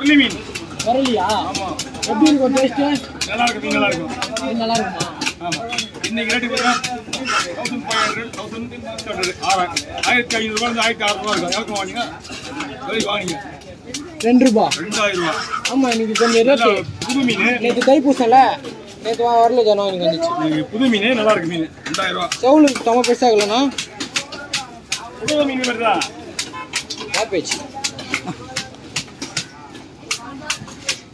முரளி மீன் வரலையா ஆமா. எப்படி இருக்கும் டேஸ்ட்டு நல்லா இருக்கும் மீன் நல்லா இருக்கும் நல்லா இருக்குமா ஆமா. இன்னைக்கு rate thousand five hundred thousand hundred ஆறாயிரம் ஆயிரத்தி ஐநூறுரூவா இருந்து ஆயிரத்தி அறுநூறுவா இருக்கும். யாருக்கும் வாங்கிங்க சரி வாங்கிங்க. ரெண்டு ரூபா. ரெண்டாயிரம் ரூபா. ஆமா இன்னைக்கு கொஞ்சம் நல்லா ரேட்டு புது மீன். நேற்று தைப்பூசம்ல நேற்று வரல ஜனம் எனக்கு வந்துச்சு. புது மீன் நல்லா இருக்கு மீன். ரெண்டாயிரம் ரூபா. செவலுக்கு தம்ம பெருசாக இல்லைண்ணா புது மீன் வருதா?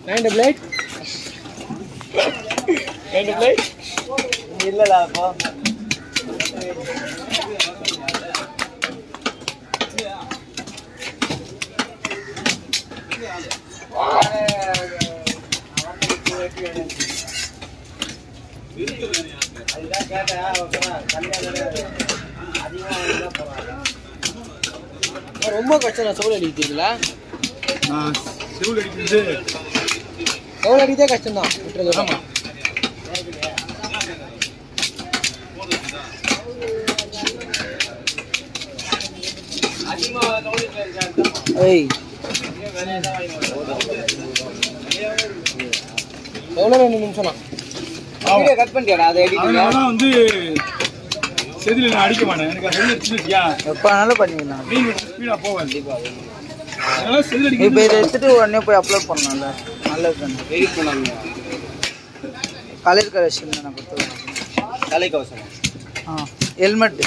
Nine double eight nine double eight இல்லடா அப்போ அதுதான் கேட்டேன் அதிகமாக போறாங்க ரொம்ப கஷ்டம் செவல் அடிக்கிறீங்களா நான் செவில் அடிக்கிறது. செவல் அடிக்கிறதே கஷ்டம் தான் விட்டுறது ஏய். எவ்வளோ ரெண்டு நிமிஷம் தான் வீடியோ கட் பண்ணிட்டியாடா? அதை எடிட்டிங் அதனால தான் வந்து செதில் நான் அடிக்க மாட்டேன். எனக்கு அது செதில் வச்சுருக்கியா எப்போ வேணாலும் பண்ணிக்கலாம் மீன் ஸ்பீடாக போவேன். இப்போ அடிக்கிறது இதை எடுத்துட்டு உடனே போய் அப்லோட் பண்ணலாம்ல. நல்லது தானே? எடிட் பண்ணாங்க கலர் கலெக்ஷன் நான் கொடுத்துருவேன் தலைக்கவசம் ஆ ஹெல்மெட்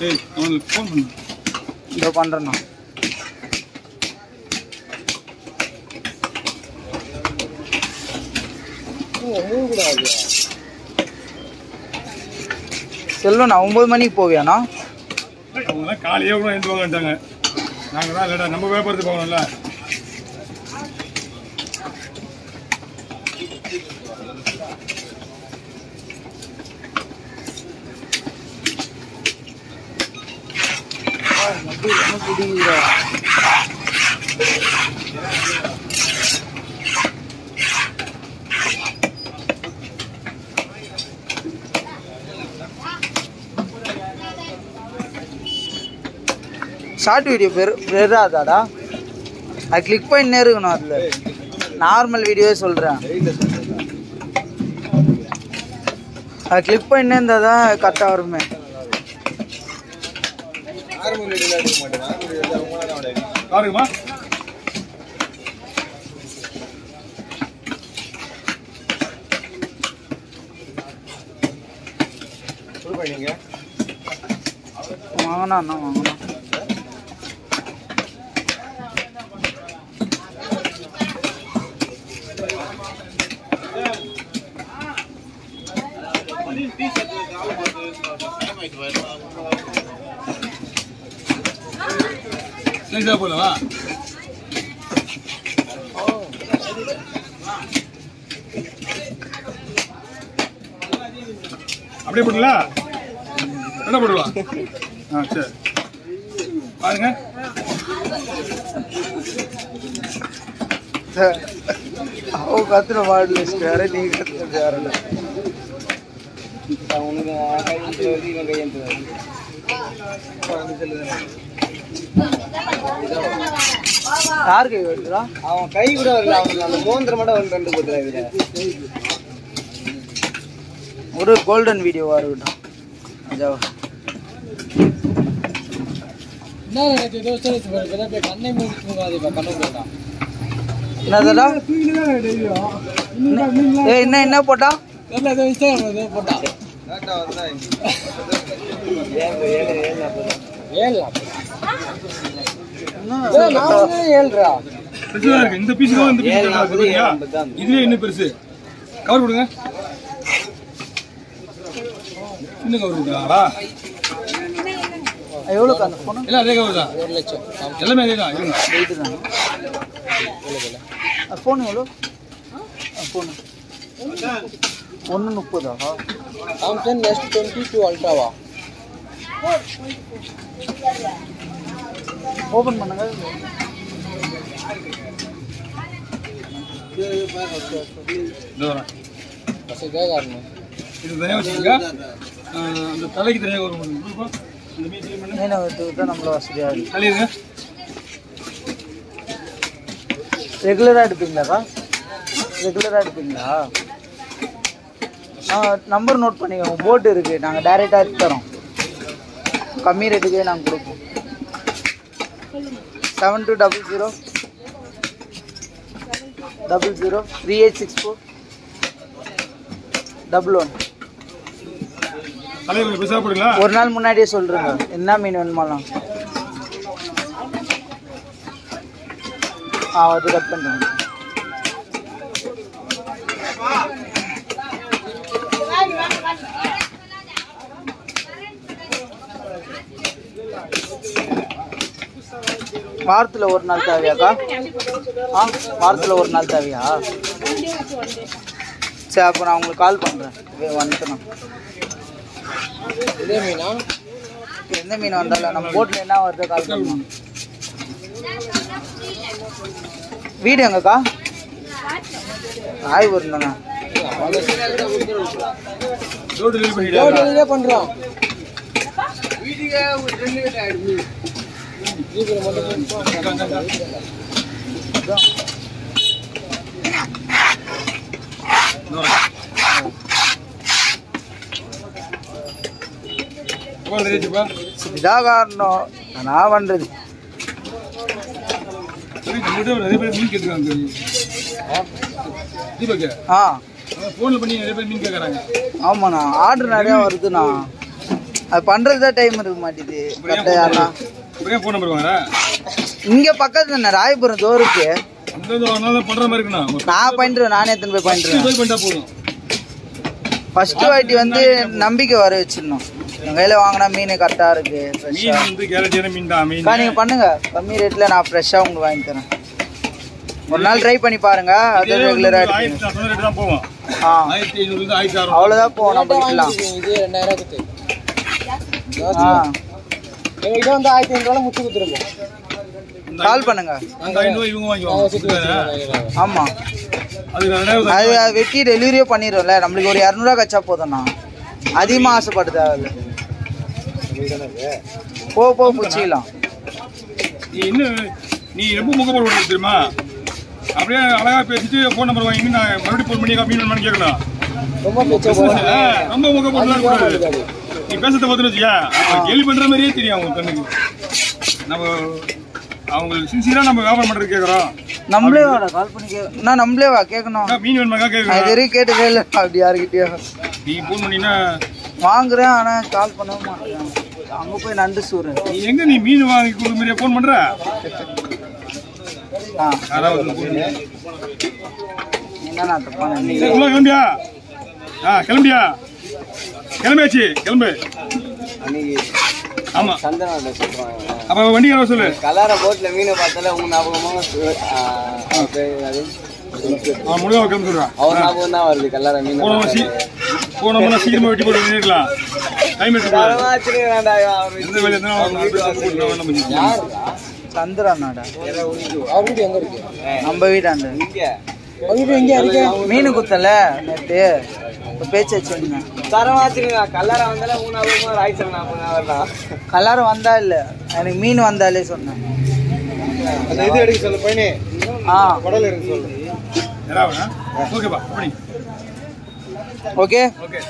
ஏய் அவனுக்கு ஃபோன் பண்ணு. இதோ பண்ணுறேண்ணா செல்வண்ணா ஒம்பது மணிக்கு போவியாண்ணா? அவங்களாம் காலையே கூட எழுந்து வாங்கட்டாங்க நாங்கள் தான் இல்லைடா நம்ம வியாபாரத்துக்கு போகணும்ல. ஷார்ட் வீடியோ பெரு பெறாதாடா. அது கிளிக் பண்ணினே இருக்கணும் அதில். நார்மல் வீடியோவே சொல்கிறேன் அது கிளிக் பண்ணினே இருந்தால் தான் கரெக்டாக வருமே வாங்கண்ணா அண்ணா வாங்கண்ணா நைஸாக போலவா அப்படியே போடல என்ன போடுவா? ஆ சரி. பாருங்க. அவங்க கத்துற மாடல் வேற நீ கத்துற வேற. உனக்கு கையெழுத்து கையெழுத்து யார் கை வெட்டுறா அவன் கை கூட வரல அவனுக்கு அந்த மோந்திரம் மட்டும் வந்து ரெண்டு கொடுத்துறா இதுல ஒரு கோல்டன் வீடியோவா இருக்கட்டும். அஜாவா. என்ன என்ன என்ன போட்டா. இருக்கு இந்த பீஸ் தான் இந்த பீஸ் இதுலயே இன்னும் பெருசு. கவர் கொடுங்க. சின்ன கவர் கொடுக்குறாங்களா? ஃபோனு எல்லாம் அதே கவர் தான். ஒரு லட்சம். எல்லாமே அதே தான் ஃபோன் எவ்வளோ ஃபோனு ஒன்று முப்பதா? எஸ் டுவெண்ட்டி டூ அல்ட்ராவா ஓப்பன் பண்ணுங்க. இது தனியாக வச்சுருக்கா அந்த தலைக்கு தனியாக ஒரு மீன் நம்மள வசதியாக இருக்கு. தள்ளிடுங்க. ரெகுலராக எடுப்பீங்களாக்கா ரெகுலராக எடுப்பீங்களா? நம்பர் நோட் பண்ணிக்கோங்க போட்டு இருக்குது நாங்கள் டைரெக்டாக தரோம். கம்மி ரேட்டுக்கே நாங்கள் கொடுப்போம். Seven two double zero double zero three eight six four double one? ஒரு நாள் முன்னாடியே சொல்கிறேங்க என்ன மீன் வேணுமாலாம் ஆ அது கட் பண்ணுறேன் வாரத்தில் ஒரு நாள் தேவையாக்கா? ஆ வாரத்தில் ஒரு நாள் தேவையா? சரி அப்போ நான் உங்களுக்கு கால் பண்ணுறேன் வந்துட்டேன் இதே மீனா? எந்த மீன் வந்தாலும் நம்ம போட்டில் என்ன வருதோ கால் பண்ணுவோம் வீடு எங்கக்கா? ராய்புரம் தானே Door delivery பண்ணிடுங்க. டெலிவரியே பண்றோம் ஜிபேல மட்டும் எவ்வளவு தெரியுதுப்பா? இதான் காரணம் நான் பேர் மீன் கேட்டுருக்காங்க ஆ அதான் phone பண்ணி நிறைய பேர் மீன் கேட்கறாங்க. ஆமாண்ணா ஆர்டர் நிறையா வருதுண்ணா அது பண்ணுறது தான் டைம் இருக்க மாட்டேது கரெக்டாக யாருண்ணா வாங்குற? இங்கே பக்கத்துல தானே ராயபுரம் மாதிரி இருக்குண்ணா. ஒரு நான் பண்ணிடுவேன் நானே எத்தனை போய் பண்ணிடுவேன் பண்ணிட்டா போதும். ஃபர்ஸ்ட் வாட்டி வந்து நம்பிக்கை வர வச்சிடணும் எங்கள் கையில் வாங்கினா மீன் கரெக்டாக இருக்கு மீன் ஃப்ரெஷ்ஷாக வந்து guarantee-யான மீன் தான், மீன். அக்கா நீங்கள் பண்ணுங்க கம்மி ரேட்டில் நான் ஃப்ரெஷ்ஷாக உங்களுக்கு வாங்கி தரேன் ஒரு நாள் ட்ரை பண்ணி பாருங்க. அது தான் போவோம். அவ்வளோதான் போகும் நம்ம விற்கலாம் இது ரெண்டாயிரம் எங்ககிட்ட வந்து ஆயிரத்தி ஐநூறுவா முச்சு கொடுத்துருப்போம் அந்த கால் பண்ணுங்க. ஆமாம் அது வெட்டி டெலிவரியே பண்ணிடும்ல நம்மளுக்கு ஒரு இரநூறுவா கச்சா போதும்ண்ணா. அதிகமாக ஆசைப்பட்டு தேவையில்ல போ போ பிடிச்சிக்கலாம். நீ இன்னும் நீ ரொம்ப முகப்போடு தெரியுமா? அப்படியே அழகா பேசிட்டு ஃபோன் நம்பர் வாங்கி நான் மறுபடியும் ஃபோன் பண்ணி மீன் வேணுமான்னு கேட்கணும். ரொம்ப முகப்போடுலாம் கூடாது. நீ பேசுறத பார்த்துட்டு வச்சியா அவன் கேள்வி பண்ற மாதிரியே தெரியும் அவங்க கண்ணுக்கு. நம்ம அவங்க சின்சியரா நம்ம வியாபாரம் பண்றது கேட்கறோம் நம்மளே வாடா கால் பண்ணி கே நான் நம்மளே வா கேட்கணும் அக்கா, மீன் வேணுமாக்கா நான் இது வரைக்கும் கேட்டதே இல்லை அப்படி யாருக்கிட்டயும் நீ ஃபோன் பண்ணினா வாங்குறேன் ஆனால் கால் பண்ணவே மாட்டேன் அங்கே போய் நண்டு சூறு. நீ எங்க நீ மீன் வாங்கி கொடுக்குற மாதிரியே ஃபோன் பண்ற? கிளம்பியா? ஆ கிளம்பியா? கிளம்பியாச்சு கிளம்பு. ஆமா. அப்ப வண்டி வர சொல்லு. கலர போட்ல மீனை பார்த்தால உங்க ஞாபகமா முடிவா கிளம்ப சொல்றான் அவர் ஞாபகம் தான் வருது கல்லற மீன் போனோம்னா சீக்கிரமா வெட்டி போட்டு நின்றுக்கலாம் டைம் எடுத்துக்கலாம் சந்திரனாடா அவர் வீடு எங்க இருக்கு? நம்ம வீடாண்டு மீன் குத்தல நேற்று பேச்சு வச்சுருந்தேன் கலர் வந்தா இல்லை. எனக்கு மீன் வந்தாலே சொன்னேன். அந்த இது எடுக்க சொல்லு பையனே. ஆ. குடல் எடுக்க சொல்லு. யாராவது ஓகேப்பா பண்ணி ஓகே? ஓகே.